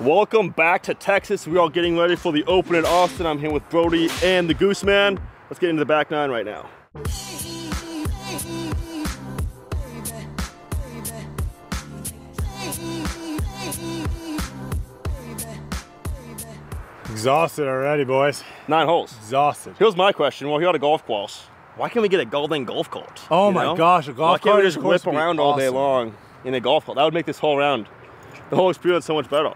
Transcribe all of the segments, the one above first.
Welcome back to Texas. We are getting ready for the Open in Austin. I'm here with Brodie and the Goose Man. Let's get into the back nine right now. Exhausted already, boys. Nine holes. Exhausted. Here's my question. Well, here are the golf course. Why can't we get a golden golf cart? Oh my know? gosh, a golf Why can't cart we just whip around all day long in a golf cart? That would make this whole round, the whole experience so much better.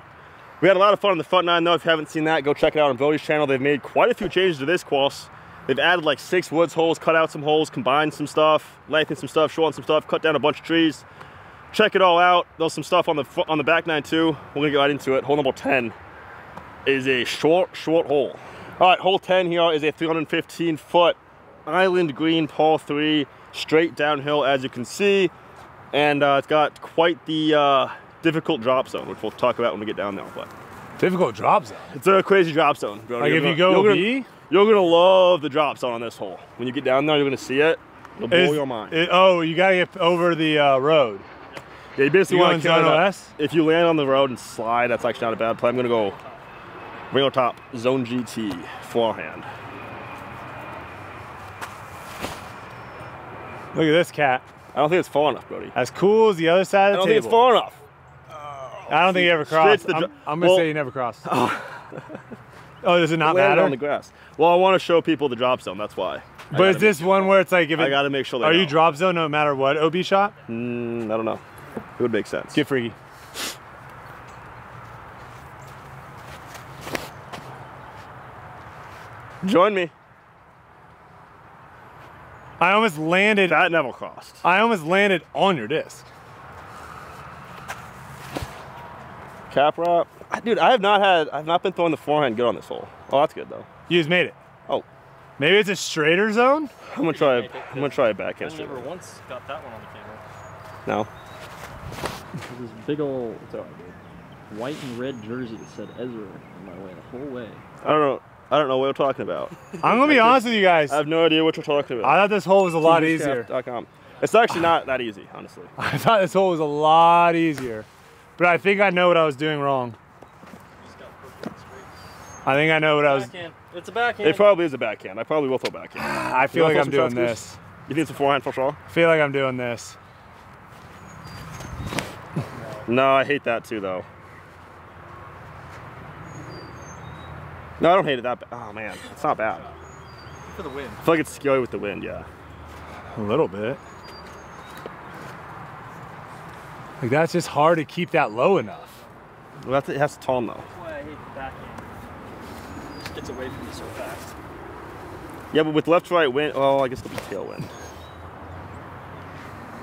We had a lot of fun on the front nine though. If you haven't seen that, go check it out on Brodie's channel. They've made quite a few changes to this course. They've added like six woods holes, cut out some holes, combined some stuff, lengthened some stuff, shortened some stuff, cut down a bunch of trees. Check it all out. There's some stuff on the on the back nine too. We're gonna get right into it. Hole number 10 is a short, short hole. All right, hole 10 here is a 315 foot island green par three, straight downhill as you can see. And uh, it's got quite the uh, difficult drop zone, which we'll talk about when we get down there. But Difficult drop zone. it's a crazy drop zone. bro. Like You're if you gonna- go you're B, gonna, you're gonna love the drop zone on this hole. When you get down there, you're gonna see it. It'll blow your mind. it- oh, you gotta get over the uh, road. yeah, you basically You want to zone OS? If you land on the road and slide, that's actually not a bad play. I'm gonna go Ringo top zone GT forehand. Look at this cat. I don't think it's far enough, Brodie. As cool as the other side of the table. I don't think it's far enough. I don't think you ever crossed. I'm, I'm gonna Well- say you never crossed. oh, does it not Landed matter? on the grass. Well, I want to show people the drop zone. That's why. I but is this one where it's like if it, I got to make sure. Are you drop zone no matter what OB shot? Mm, I don't know. It would make sense. Get freaky. Join me. I almost landed. That never crossed. I almost landed on your disc. Cap wrap. Dude, I have not had. I've not been throwing the forehand good on this hole. Oh, that's good though. You just made it. Oh, Maybe it's a straighter zone. I'm gonna try. make it I'm gonna try a backhand I straight. never once got that one on the camera. No. This big old white and red jersey that said Ezra on my way the whole way. I don't know. I don't know what we're talking about. I'm gonna be honest with you guys. I have no idea what you're talking about. I thought this hole was a lot easier. TeamScap.com. It's actually not that easy, honestly. I thought this hole was a lot easier. But I think I know what I was doing wrong. I think I know what I was. Backhand. It's a backhand. It probably is a backhand. I probably will throw backhand. I feel like I'm some doing shots, this. You think it's a forehand for sure? I feel like I'm doing this. No, I hate that too, though. No, I don't hate it that bad. Oh man, it's not bad. for the wind. I feel like it's scary with the wind. Yeah. A little bit. Like that's just hard to keep that low enough. Well, that's, it has to tone though. That's why I hate the backhand. It gets away from me so fast. Yeah, but with left to right wind, oh, I guess it'll be tailwind.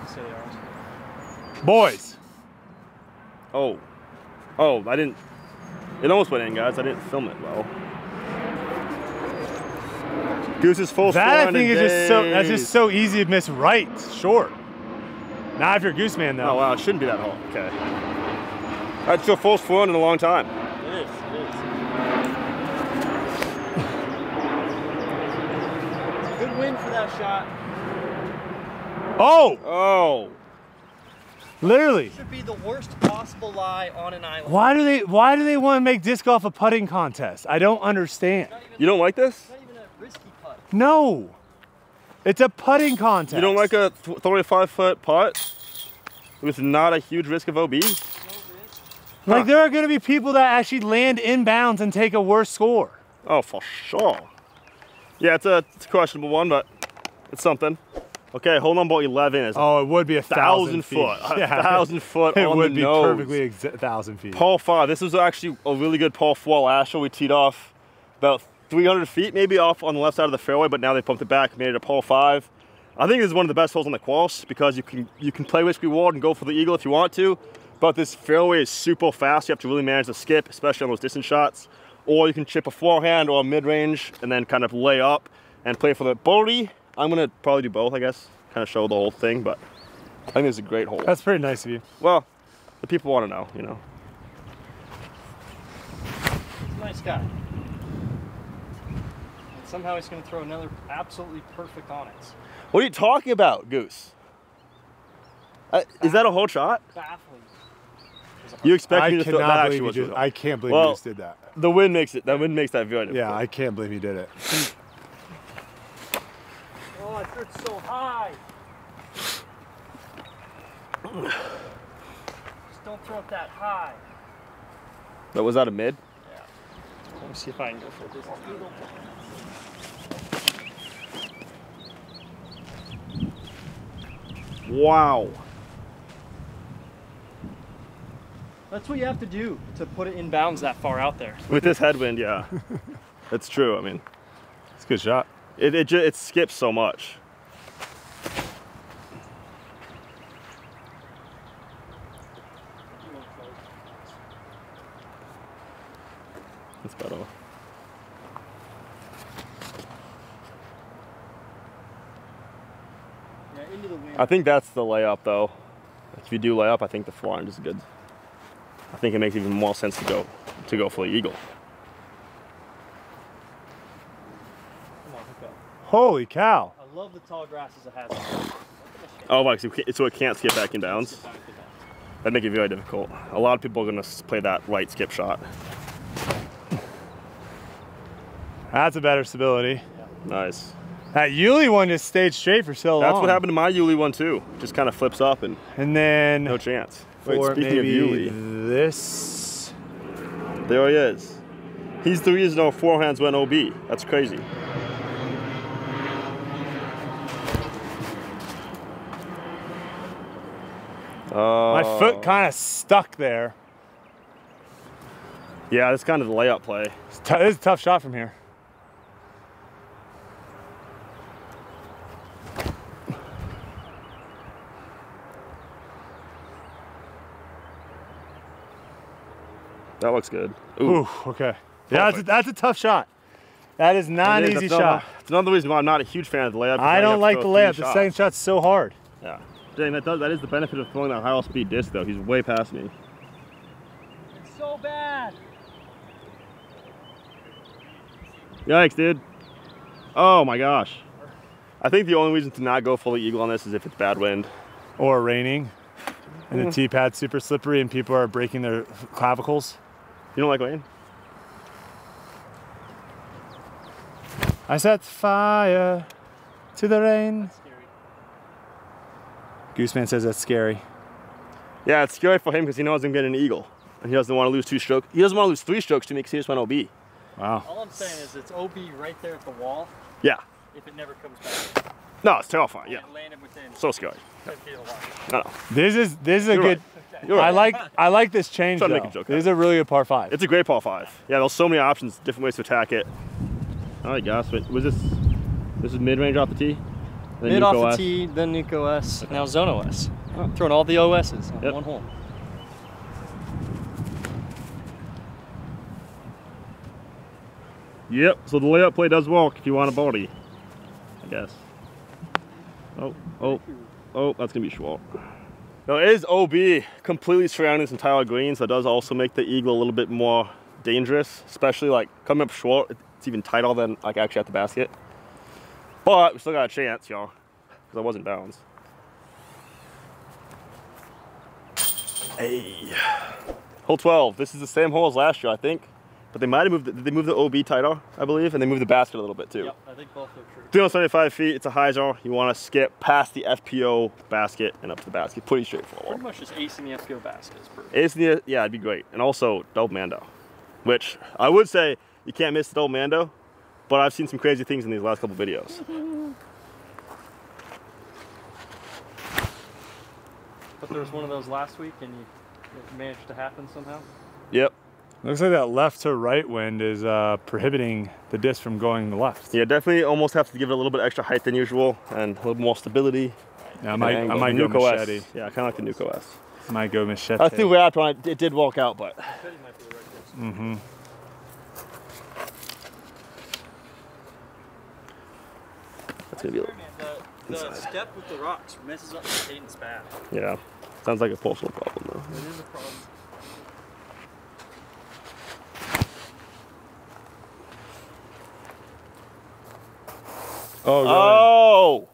So they are. Boys, Oh, oh, I didn't. It almost went in, guys. I didn't film it well. Goose is full that I think is in just so that's just so easy to miss right, short. Not if you're Gooseman though. Oh wow, it shouldn't be that hard. Okay. That's your first one in a long time. It is. It is. Good win for that shot. Oh, Oh, literally. Should be the worst possible lie on an island. Why do they why do they want to make disc golf a putting contest? I don't understand. You don't like this? not even a risky putt. No. It's a putting contest. You don't like a 35 foot putt with not a huge risk of OB? No risk. Like there are going to be people that actually land inbounds and take a worse score. Oh, for sure. Yeah, it's a, it's a questionable one, but it's something. Okay, hole number 11 is Oh, it would be a thousand thousand, feet. foot. A thousand foot It on would be nose. perfectly a thousand feet. par five. This was actually a really good par four last year. We teed off about 300 feet maybe off on the left side of the fairway, but now they pumped it back, made it a par five. I think this is one of the best holes on the course because you can you can play risk reward and go for the eagle if you want to, but this fairway is super fast. You have to really manage the skip, especially on those distance shots. Or you can chip a forehand or a mid range and then kind of lay up and play for the birdie. I'm gonna probably do both, I guess, kind of show the whole thing, but I think it's a great hole. That's pretty nice of you. Well, the people want to know, you know. He's a nice guy. And somehow he's going to throw another absolutely perfect on it. What are you talking about, Goose? Uh, is that a whole shot? Baffling. You expect I me to throw that actually was just. I can't believe Well, you just did that. The wind makes it. That wind makes that very Yeah. I can't believe you did it. Oh, I threw it so high. Just don't throw it that high. But was that a mid? Yeah. Let me see if I can go for this Wow. That's what you have to do to put it in bounds that far out there. With this headwind, yeah. That's true. I mean, It's a good shot. it it, it skips so much. That's better. Yeah, into the wind. I think that's the layup though. If you do layup, I think the forehand is good. I think it makes even more sense to go to go for the eagle. On. Holy cow! I love the tall grasses it has. Look at the shape. Oh, like so it can't- so it can't skip back in bounds. Sit back to that. That'd make it very difficult. A lot of people are gonna play that right skip shot. That's a better stability. Nice. That Yuli one just stayed straight for so long. That's what happened to my Yuli one too. Just kind of flips up and And then no chance. Wait, for speaking of Yuli, this. there he is. He's the reason our forehands went OB. That's crazy. My Uh, foot kind of stuck there. Yeah, that's kind of the layup play. It's this is a tough shot from here. That looks good. Ooh, Ooh, okay. Yeah, that's a, that's a tough shot. That is not It an easy That's shot. It's another reason why I'm not a huge fan of the layup. I don't like the throw layup. The second shot's so hard. Yeah. Dang, that does that is the benefit of throwing that high speed disc though. He's way past me. It's so bad. Yikes, dude. Oh my gosh. I think the only reason to not go fully eagle on this is if it's bad wind. Or raining. And the mm. tee pad's super slippery and people are breaking their clavicles. You don't like rain? I set fire to the rain. Gooseman says that's scary. Yeah, it's scary for him because he knows I'm getting an eagle. And he doesn't want to lose two strokes. He doesn't want to lose three strokes to make serious one OB. Wow. All I'm saying is it's OB right there at the wall Yeah. if it never comes back. No, it's terrifying. Yeah. And landed within So scary. 10 feet of water. No, no. This is this is a You're good. right. You're I right. like I like this change Trying to though. make a joke This is a really good par five. It's a great par five. Yeah, there's so many options, different ways to attack it. All right, guys. Wait, was this this is mid range off the tee? Then Mid Nuco off the S? tee, then Nuke OS, now Zone OS. Oh. Throwing all the OSs on Yep. one hole. Yep. So the layup play does work if you want a body, I guess. Oh, oh, oh, that's gonna be short. Now it is OB completely surrounding this entire green, so it does also make the eagle a little bit more dangerous, especially like coming up short. It's even tighter than like actually at the basket. But we still got a chance, y'all, because I wasn't bounds. Hey, hole 12. This is the same hole as last year, I think. But they might have moved. The, they moved the OB tighter, I believe, and they moved the basket a little bit too. Yep, I think both. 375 feet. It's a hyzer. You want to skip past the FPO basket and up to the basket. Pretty straightforward. Pretty much just acing the FPO basket is perfect. Ace in the yeah, it'd be great. And also double Mando, which I would say you can't miss the double Mando, but I've seen some crazy things in these last couple videos. But there was one of those last week and you, it managed to happen somehow. Yep. Looks like that left to right wind is uh, prohibiting the disc from going left. Yeah, definitely almost have to give it a little bit extra height than usual and a little more stability. Yeah, I might, I might go Nuco machete. S. Yeah, I kind of like the Nuke OS. I might go machete. I think we had one. It did walk out, but Machete might be the right disc. Mm-hmm. that's gonna be. A little, The, the step with the rocks messes up the cadence bad. yeah, sounds like a personal problem though. It is a problem. Oh, really? Oh.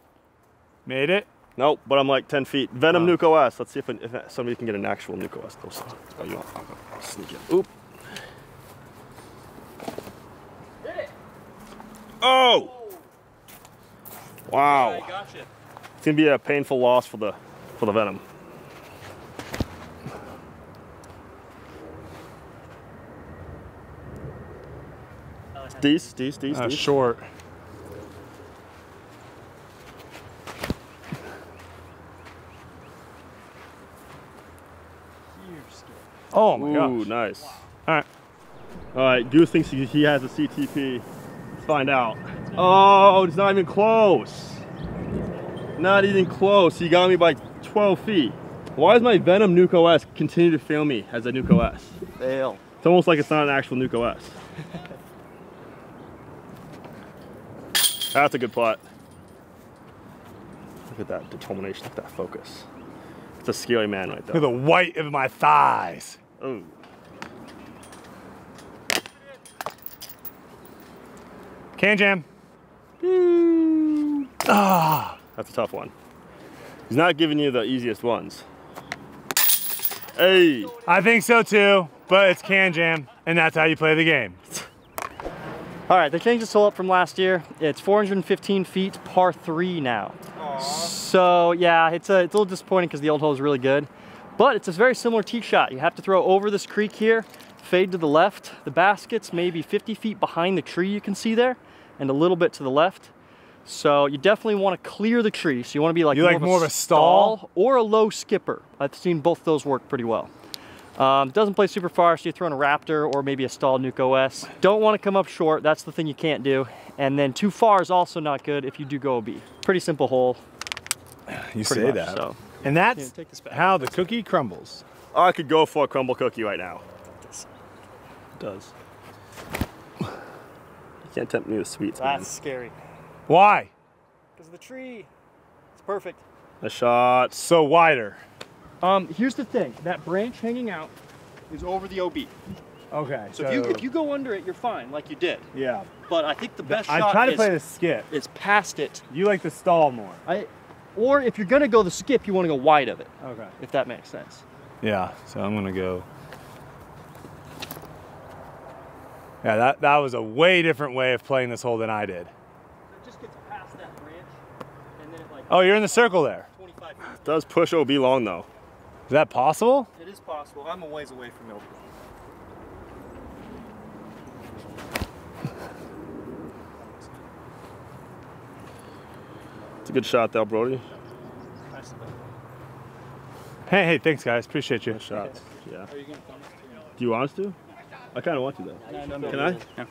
Made it? Nope, but I'm like 10 feet. Venom Oh. Nuke OS. Let's see if, if somebody can get an actual Nuke OS close. Oh, you want? I'll, I'll sneak it. Oop. Oh! Wow. gotcha. It's gonna be a painful loss for the for the Venom. These, these, these, Uh, short. Oh my Ooh, gosh. nice. All right. All right, Goose thinks he, he has a CTP. Let's find out. Oh, it's not even close. Not even close. He got me by 12 feet. Why does my Venom Nuke OS continue to fail me as a Nuke OS? Fail. It's almost like it's not an actual Nuke OS. That's a good putt. Look at that determination, look at that focus. It's a scary man right there. Look at the white of my thighs. Oh. Can jam. Ah, That's a tough one. He's not giving you the easiest ones. Hey, I think so too, but it's can jam, and that's how you play the game. All right, they changed this hole up from last year. It's 415 feet, par three now. So yeah, it's a, it's a little disappointing because the old hole is really good, but it's a very similar tee shot. You have to throw over this creek here, fade to the left. The basket's maybe 50 feet behind the tree you can see there, and a little bit to the left. So you definitely want to clear the tree. So you want to be like You like more of a stall? or a low skipper. I've seen both those work pretty well. Um, doesn't play super far, so you're throwing a Raptor or maybe a stall Nuke OS. Don't want to come up short, that's the thing you can't do. And then too far is also not good if you do go OB. Pretty simple hole, You pretty much, so. And that's take this back. how the cookie crumbles. I could go for a crumble cookie right now. It does. You can't tempt me with sweets, man. That's scary. Why? Because the tree, it's perfect. The shot. So wider. Um, here's the thing, that branch hanging out is over the OB. Okay. So, if, you, if you go under it, you're fine, like you did. yeah, But I think the best I shot try to is, play the skip. is past it. You like the stall more. I, or if you're gonna go the skip, you wanna go wide of it, Okay. if that makes sense. Yeah. So I'm gonna go. Yeah, that that was a way different way of playing this hole than I did. It just gets past that branch, and then it like Oh, you're in the circle there. 25 feet. Does push OB long though. Is that possible? It is possible. I'm a ways away from Milton. It's a good shot though, Brodie. Hey, hey, thanks guys. Appreciate you. Good shots. Yeah. You Do you want us to? I kind of want to though. this? No, no, Can I? No.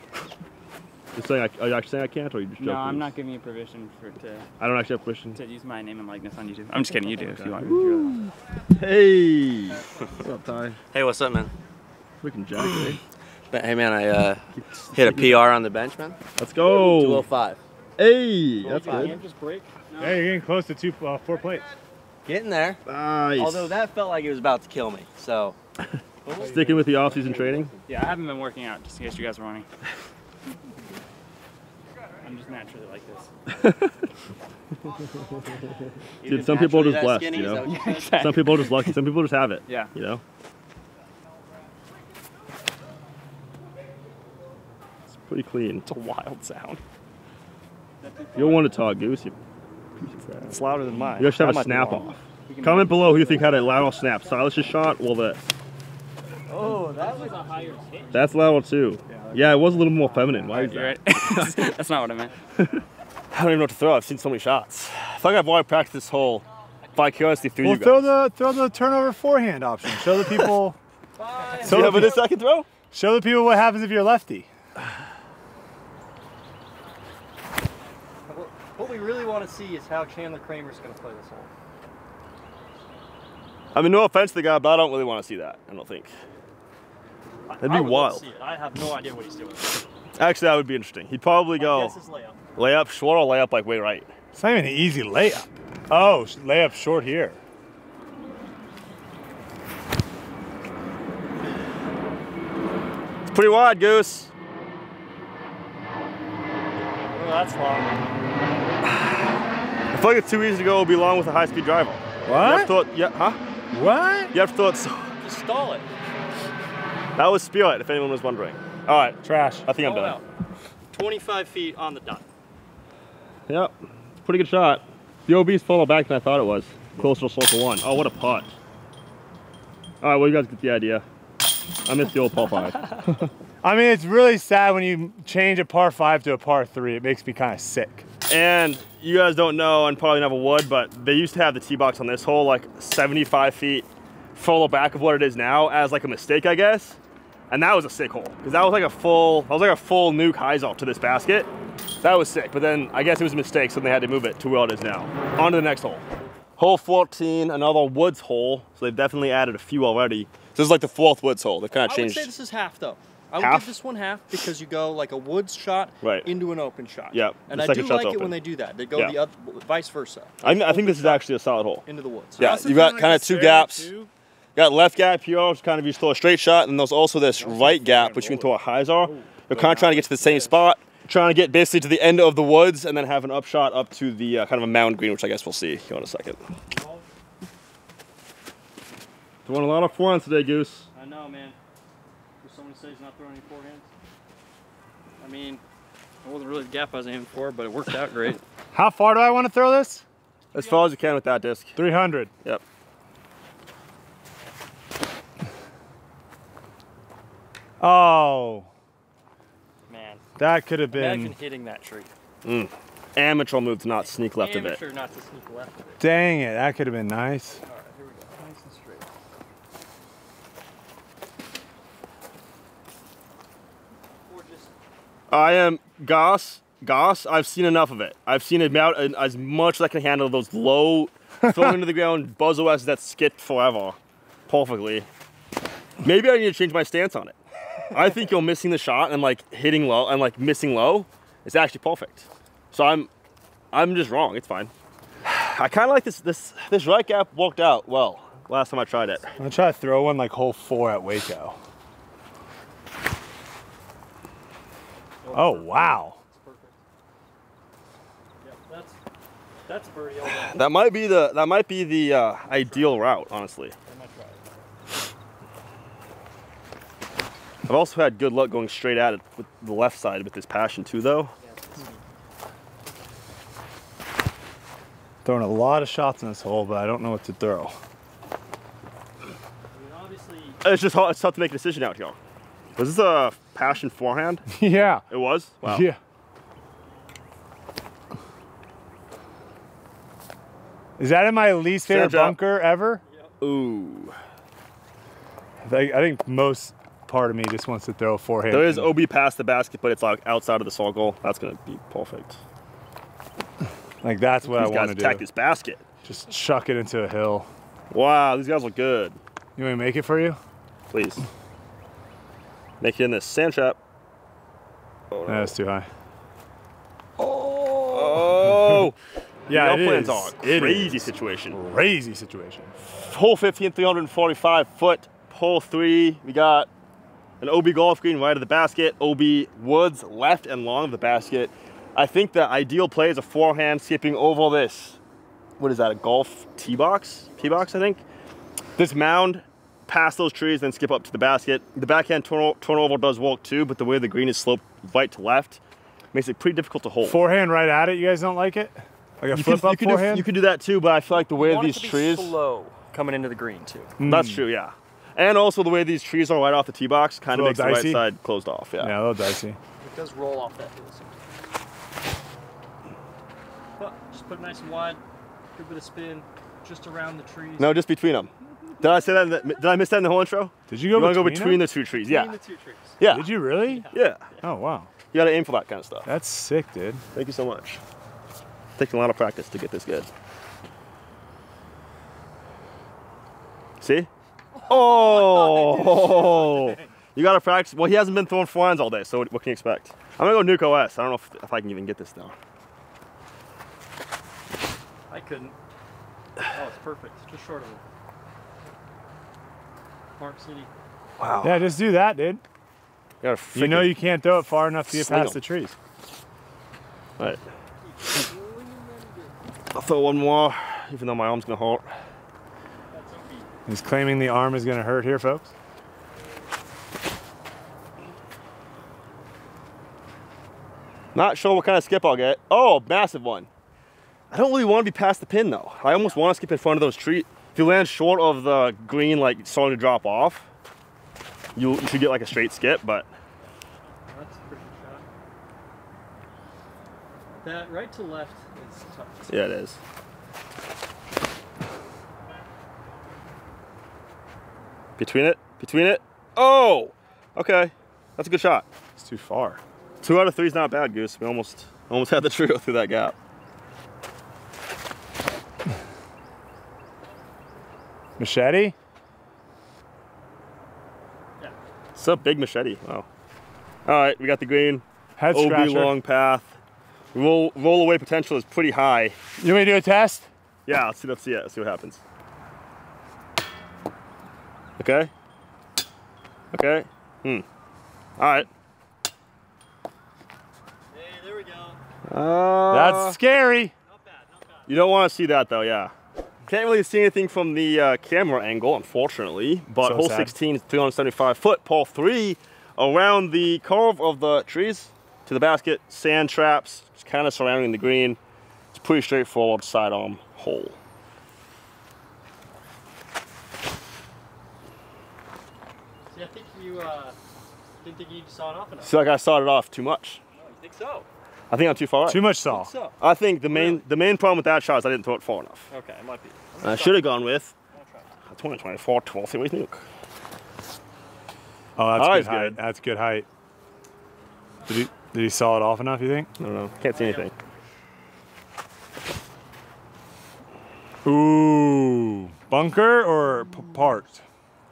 You're saying I, are you actually saying I can't, or are you just joking? No, I'm not giving you permission for to, I don't actually have permission. to use my name and likeness on YouTube. I'm just kidding. You do if you want. Hey. What's up, Ty? Hey, what's up, man? Freaking Jack, eh? But, hey, man, I uh, hit a PR on the bench, man. Let's go. 205. Hey, that's Your good. hand just break? Yeah, you're getting close to two, uh, four plates. Getting there. Nice. Although that felt like it was about to kill me. So, Sticking with the off-season training. Yeah, I haven't been working out just in case you guys were wondering. I'm just naturally like this. Dude, some people are just blessed, skinny, you know? that what? Some people are just lucky. Some people just have it. Yeah. You know? It's pretty clean. It's a wild sound. You'll want to talk, Goose. You, It's louder than mine. you actually have That a snap off. Comment below who you think had a lateral snap. Stylish shot? Well, that Oh, that was a higher pitch. that's lateral too. Yeah, it was a little more feminine. Why is that? right. That's not what I meant. I don't even know what to throw. I've seen so many shots. I feel like I've already practiced this whole vicariously through Well, you guys. throw the throw the turnover forehand option. Show the people. so you have this I can throw? show the people what happens if you're lefty. What we really want to see is how Chandler Kramer's going to play this hole. I mean, no offense to the guy, but I don't really want to see that. I don't think. That'd be I would love to wild. I have no idea what he's doing. Actually, that would be interesting. He'd probably My go guess is layup. layup short or layup like way right. It's not even an easy layup. Oh, sh- layup short here. It's pretty wide, Goose. Oh, that's long. I feel like it's too easy to go be long with a high-speed driver. What? You What? have to, yeah, huh? What? You have to throw it. So, Just stall it. that was Spirit, if anyone was wondering. All right, Trash. I think I'm done. out. 25 feet on the dot. Yep, pretty good shot. The OB's further back than I thought it was. Closer to circle one. Oh, what a putt. All right, well, you guys get the idea. I missed the old par five. I mean, it's really sad when you change a par five to a par three. It makes me kind of sick. And you guys don't know, and probably never would, but they used to have the tee box on this hole like 75 feet further back of what it is now as like a mistake, I guess. And that was a sick hole because that was like a full, that was like a full nuke highs off to this basket. That was sick, but then I guess it was a mistake, so they had to move it to where it is now. On to the next hole. Hole 14, another woods hole. So they've definitely added a few already. This is like the fourth woods hole. They kind of changed. I would changed. say this is half though. I would Half? give this one half because you go like a woods shot Right. into an open shot. Yep, And I do shot's like it when they do that. They go Yeah. the other, vice versa. I, I think this is actually a solid hole. Into the woods. Yeah, you got kind of two gaps. You Got left gap here, which kind of you throw a straight shot, and there's also this right gap, which you can throw a high hyzer. You're kind of trying to get to the same spot, trying to get basically to the end of the woods, and then have an upshot up to the uh, kind of a mound green, which I guess we'll see here in a second. Throwing a lot of forehands today, Goose. I know, man. For someone to say he's not throwing any forehands. I mean, it wasn't really the gap I was aiming for, but it worked out great. How far do I want to throw this? As far as you can with that disc. 300. Yep. Oh, Man, that could have been. imagine been. hitting that tree. Mm. Amateur move to not sneak left of it. Amateur not to sneak left of it. Dang it, that could have been nice. All right, here we go. Nice and straight. Or just I am Goss. Goss. I've seen enough of it. I've seen about as much as I can handle those low, thrown into the ground buzz OS that skip forever, perfectly. Maybe I need to change my stance on it. I think you're missing the shot and like hitting low and like missing low It's actually perfect. So I'm, I'm just wrong. It's fine. I kind of like this. This this right gap worked out well last time I tried it. I'm gonna try to throw one like hole four at Waco. Oh wow. perfect. Yep, that's that's birdie all. That might be the that might be the uh, ideal route, honestly. I might try it. I've also had good luck going straight at it with the left side with this passion too, though. Throwing a lot of shots in this hole, but I don't know what to throw. I mean, obviously, It's just hard, it's tough to make a decision out here. Was this a passion forehand? yeah. It was. Wow. Yeah. Is that in my least favorite Stand up. bunker ever? Ooh. I think, most part of me just wants to throw a forehand. There is OB past the basket, but it's like outside of the circle. That's gonna be perfect. like that's what These I want to do. attack this basket. Just chuck it into a hill. Wow, these guys look good. You want me to make it for you? Please. Make it in this sand trap. Oh, No, no. that's too high. oh. oh. Yeah, the it uplands is. are a crazy is. situation. Crazy situation. hole 15, 345 foot. Hole three, we got an OB golf green right of the basket. OB woods left and long of the basket. I think the ideal play is a forehand skipping over this. What is that? A golf tee box? Tee box, I think. This mound, past those trees, then skip up to the basket. The backhand turn, turnover does work too, but the way the green is sloped right to left makes it pretty difficult to hold. Forehand right at it. You guys don't like it? Like a you flip could, up you, could do, forehand? you could do that too, but I feel like the way want it these to be trees. slow coming into the green too. Hmm. That's true, yeah. And also the way these trees are right off the tee box kind of little makes the dicey. right side closed off. Yeah. yeah, a little dicey. It does roll off that hill. sometimes. Just put it nice and wide. Good bit of spin, just around the trees. No, just between them. Did I say that? In the, did I miss that in the whole intro? Did you go You want to between, go between them? the two trees? Yeah. Between Yeah. the two trees. Yeah. Did you really? Yeah. Oh wow, You got to aim for that kind of stuff. that's sick, dude. Thank you so much. Taking a lot of practice to get this good. See? Oh! oh. You got to practice. Well, he hasn't been throwing forehands all day, so what, what can you expect? I'm going to go Nuke OS. I don't know if, if I can even get this now. I couldn't. Oh, it's perfect. Just short of it. Mark City. Wow. Yeah, just do that, dude. You, You know you can't throw it far enough to get past past 'em. the trees. Right. I'll throw one more, even though my arm's gonna hurt. He's claiming the arm is going to hurt here, folks. Not sure what kind of skip I'll get. Oh, massive one. I don't really want to be past the pin though. I almost want to skip in front of those trees. If you land short of the green, like starting to drop off, you, you should get like a straight skip, but That's a pretty shot. That right to left is tough. yeah, it is. Between it, between it. Oh, okay. That's a good shot. It's too far. Two out of three is not bad, Goose. We almost almost had the trio through that gap. Machete? It's a big machete. Wow. All right, we got the green. Head OB scratcher. long path. Roll roll away potential is pretty high. You want me to do a test? Yeah, let's see. Let's see it. Let's see what happens. Okay. Okay. Hmm. All right. Hey, there we go. Uh, That's scary. Not bad, not bad. You don't want to see that though. Yeah. Can't really see anything from the uh, camera angle, unfortunately. But So hole sad. 16, 375 foot, par three, around the curve of the trees to the basket, sand traps, just kind of surrounding the green. It's pretty straightforward sidearm hole. See, I think you uh, didn't think you saw it off enough. feel like I sawed it off too much. Oh, you think so? I think I'm too far right. Too much saw. So. I think the main the main problem with that shot is I didn't throw it far enough. Okay, it might be. I should have gone with I'll try. 2024 12 series nuke. Oh, that's Oh, good height. good. That's good height. Did he did he saw it off enough? You think? I don't know. Can't see anything. Ooh, bunker or p- parked?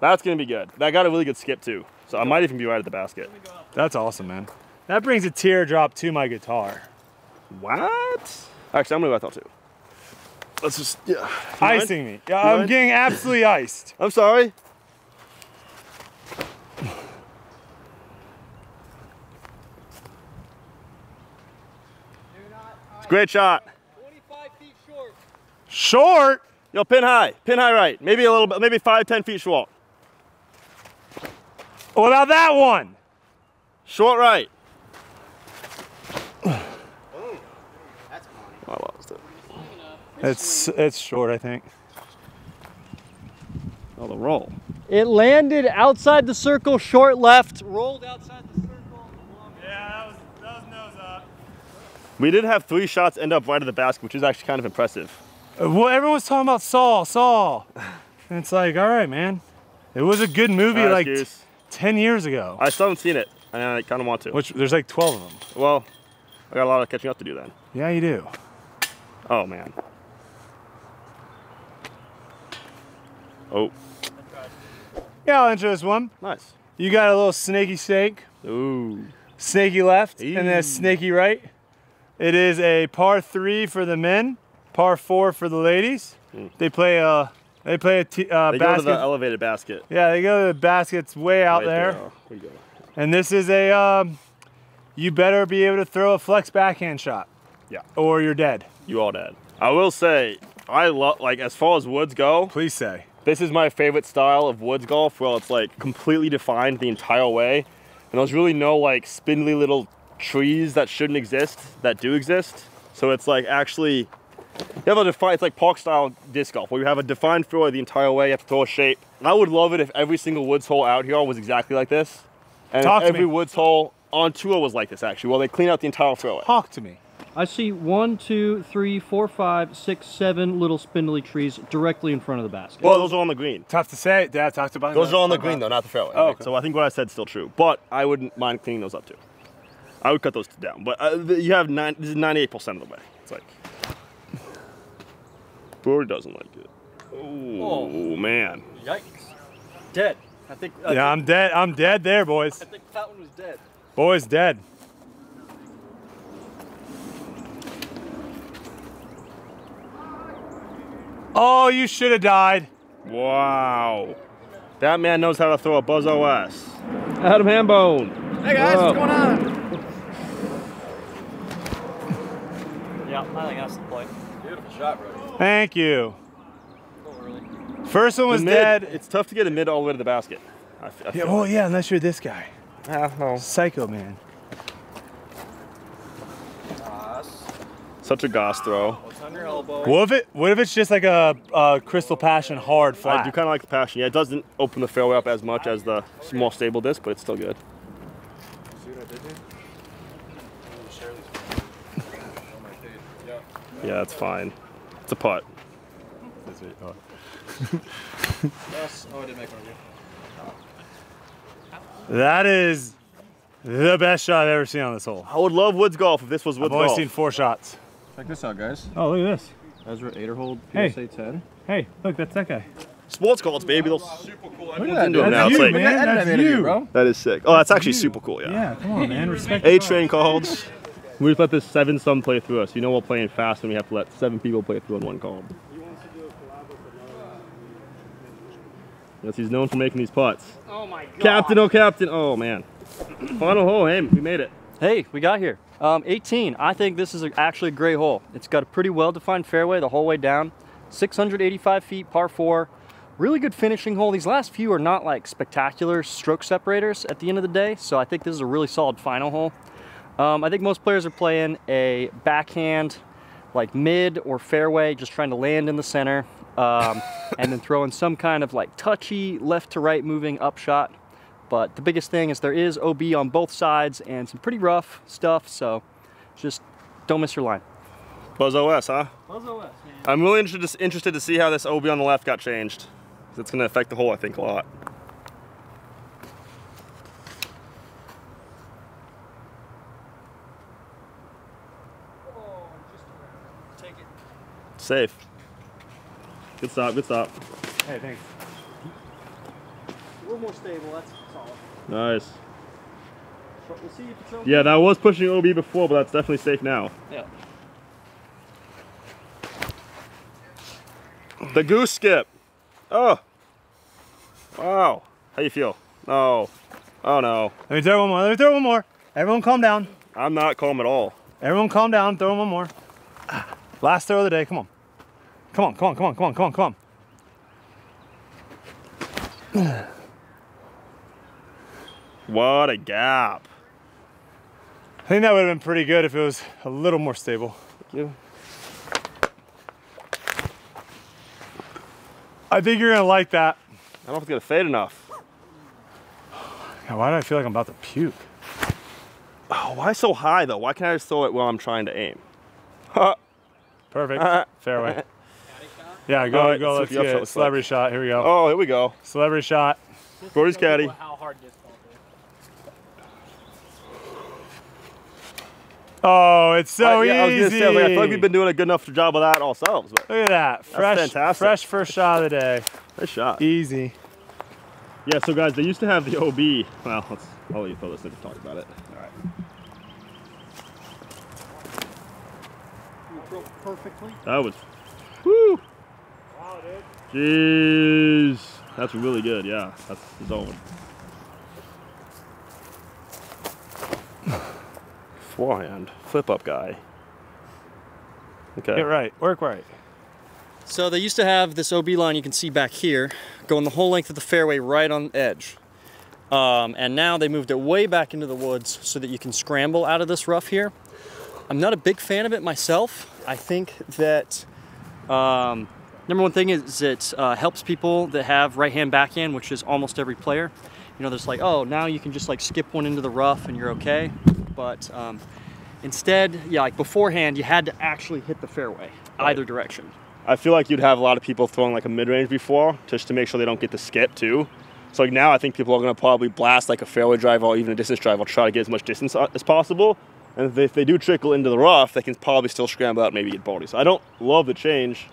That's gonna be good. That got a really good skip too. So I might even be right at the basket. That's awesome, man. That brings a teardrop to my guitar. What? Actually, I'm gonna go with that too. Let's just yeah. You mind? Icing me. Yeah, You I'm mind? getting absolutely iced. I'm sorry. It's a great shot. 25 feet short. Short. Yo, pin high. Pin high right. Maybe a little bit, maybe five, ten feet short. What about that one? Short right. That's funny. Oh, well, it's the- It's it's short, I think. oh, the roll. It landed outside the circle, short left, rolled outside the circle. Yeah, that was that was nose up. We did have three shots end up right at the basket, which is actually kind of impressive. Uh, Well, everyone's talking about Saul, Saul, and it's like, all right, man. It was a good movie All right, like Goose. ten years ago. I still haven't seen it, and I kind of want to. Which there's like twelve of them. Well, I got a lot of catching up to do then. Yeah, you do. Oh man. Oh, Yeah, I'll intro this one. nice. You got a little snaky snake, Ooh. snaky left, and then a snaky right. It is a par three for the men, par four for the ladies. They play a they play a t- uh. They go to basket. the elevated basket. yeah, they go to the baskets way out Right there. Where you go? And this is a um, you better be able to throw a flex backhand shot. Yeah. Or you're dead. You all dead. I will say, I love like as far as woods go. Please say. This is my favorite style of woods golf, where it's like completely defined the entire way, and there's really no like spindly little trees that shouldn't exist that do exist. So it's like actually you have a defined. It's like park style disc golf, where you have a defined fairway the entire way. You have to throw a shape. And I would love it if every single woods hole out here was exactly like this, and Talk to every me. woods hole on tour was like this. Actually, well, they clean out the entire fairway. Talk to me. I see one, two, three, four, five, six, seven little spindly trees directly in front of the basket. Well, those are on the green. Tough to say. Dad talked about Those are on the green though, not the fairway. Oh, okay. So I think what I said is still true, but I wouldn't mind cleaning those up too. I would cut those down, but uh, you have nine. This is ninety-eight percent of the way. It's like Brewer doesn't like it. Oh, man, Yikes. Dead. I think, I, Yeah, I'm dead. I'm dead there, boys. I think that one was dead. Boys dead. Oh, you should have died. wow, that man knows how to throw a Buzz OS. Adam Hambone. Hey guys, Whoa. what's going on? Yeah, I think that's the play. Beautiful shot, bro. Thank you. First one was mid, dead. It's tough to get a mid all the way to the basket. I, f- I Yeah, well, like. yeah, unless you're this guy. Ah, no. Psycho man. Such a goss throw. What if it? What if it's just like a, a Crystal Passion hard flat? I do kind of like the passion. Yeah, it doesn't open the fairway up as much as the small stable disc, but it's still good. See what I did here? Yeah, it's fine. It's a putt. Oh. That is the best shot I've ever seen on this hole. I would love Woods Golf if this was Woods Golf. I've only Golf. seen four shots. Check this out, guys. Oh, look at this. Ezra Aderhold Hey. PSA 10. Hey, look, that's that guy. Sports cards, baby. Those super cool. Look Everyone's at into that, dude. now. That's It's you, like, man. Edit That's that you. bro. that is sick. Oh, that's actually you. super cool. Yeah. Yeah, come on, man. Respect. A the train cards. We just let this seven sum play through us. You know we're playing fast when we have to let seven people play through on one card. Yes, he's known for making these putts. Oh my god. Captain, oh captain, oh man. Final hole, hey, we made it. Hey, we got here. Um, 18. I think this is actually a great hole. It's got a pretty well-defined fairway the whole way down. 685 feet, par four. Really good finishing hole. These last few are not like spectacular stroke separators at the end of the day, so I think this is a really solid final hole. Um, I think most players are playing a backhand, like mid or fairway, just trying to land in the center, um, and then throwing some kind of like touchy left to right moving upshot. But the biggest thing is there is OB on both sides and some pretty rough stuff, so just don't miss your line. Buzz OS, huh? Buzz OS, man. I'm really interested interested to see how this OB on the left got changed. It's gonna affect the hole, I think, a lot. Oh, just Take it. Safe. Good stop, good stop. Hey, thanks. A little more stable, that's solid. Nice. We'll see if it's OB. Yeah, that was pushing OB before, but that's definitely safe now. Yeah. The goose skip. Oh. Wow. How you feel? Oh. Oh no. Let me throw one more. Let me throw one more. Everyone calm down. I'm not calm at all. Everyone calm down. Throw one more. Last throw of the day. Come on. Come on, come on, come on, come on, come on, come on. What a gap. I think that would have been pretty good if it was a little more stable. Thank you. I think you're gonna like that. I don't know if it's gonna fade enough. God, why do I feel like I'm about to puke? Oh, why so high though? Why can't I just throw it while I'm trying to aim? Perfect. Uh-huh. Fairway. Uh-huh. Yeah, go, All right, go. let's Let's get it. looks Celebrity shot. Here we go. Oh, here we go. Celebrity shot. Brodie's caddy. How hard this Oh, it's so I, yeah, I was easy. gonna say, I, was like, I feel like we've been doing a good enough job of that ourselves. But Look at that. Fresh, fantastic. fresh first shot of the day. nice shot. Easy. Yeah, so guys, they used to have the OB. Well, let's. I'll let you throw this in and talk about it. All right. Perfectly. That was. Woo! Jeez, that's really good. Yeah, that's zone. Forehand, flip up guy. Okay. Get right. Work right. So they used to have this OB line you can see back here, going the whole length of the fairway right on edge. Um, and now they moved it way back into the woods so that you can scramble out of this rough here. I'm not a big fan of it myself. I think that um, number one thing is it uh, helps people that have right hand backhand, which is almost every player. You know, there's like, oh, now you can just like skip one into the rough and you're okay. But um, instead, yeah, like beforehand, you had to actually hit the fairway either direction. I feel like you'd have a lot of people throwing like a mid range before, just to make sure they don't get the skip too. So like now, I think people are gonna probably blast like a fairway drive or even a distance drive. or try to get as much distance as possible. And if they, if they do trickle into the rough, they can probably still scramble out, maybe get bogey. So I don't love the change.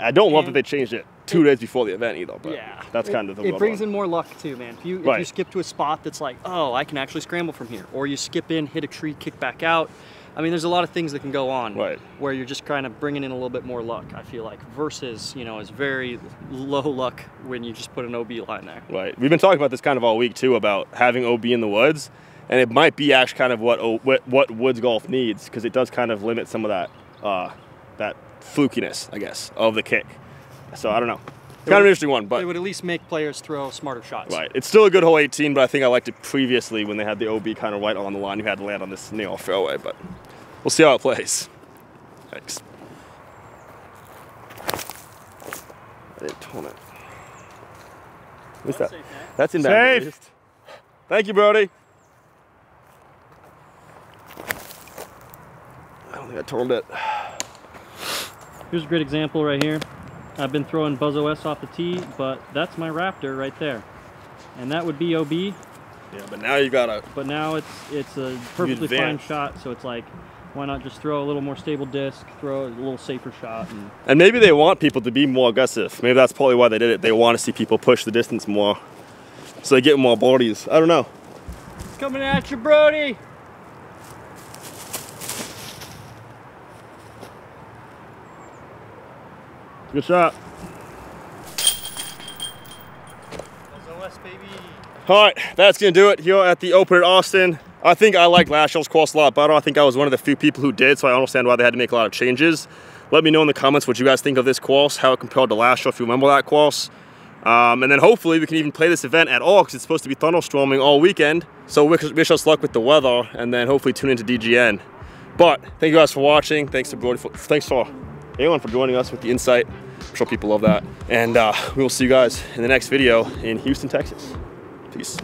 I don't love that they changed it two days before the event either. But Yeah, that's It- kind of the It brings on. in more luck too, man. If you if you skip to a spot that's like, oh, I can actually scramble from here, or you skip in, hit a tree, kick back out. I mean, there's a lot of things that can go on Right. where you're just kind of bringing in a little bit more luck. I feel like versus you know is very low luck when you just put an OB line there. Right. We've been talking about this kind of all week too about having OB in the woods, and it might be actually kind of what what, what woods golf needs because it does kind of limit some of that uh, that flukiness, I guess, of the kick. So I don't know. Kind of an interesting one, but It would at least make players throw smarter shots. Right. It's still a good hole 18, but I think I liked it previously when they had the OB kind of right on the line. You had to land on this nail fairway, but we'll see how it plays. Thanks. I didn't tone it. What's that? That's in Safe. at. Thank you, Brodie. I don't think I toned it. Here's a great example right here. I've been throwing Buzzz OS off the tee, but that's my Raptor right there. And that would be OB, Yeah, but now you gotta. but now it's it's a perfectly fine shot, so it's like, why not just throw a little more stable disc, throw a little safer shot, and And maybe they want people to be more aggressive. Maybe that's probably why they did it. They want to see people push the distance more. So they get more bodies. I don't know. It's coming at you, Brodie. Good shot. All right, that's gonna do it here at the Open at Austin. I think I like last year's course a lot better. I think I was one of the few people who did, so I understand why they had to make a lot of changes. Let me know in the comments what you guys think of this course, how it compared to last year, if you remember that course. Um, and then hopefully we can even play this event at all, because it's supposed to be thunderstorming all weekend. So wish, wish us luck with the weather, and then hopefully tune into DGN. But thank you guys for watching. Thanks to Brodie. For, thanks for anyone for joining us with the insight. I'm sure people love that. And uh, we will see you guys in the next video in Houston, Texas. Peace.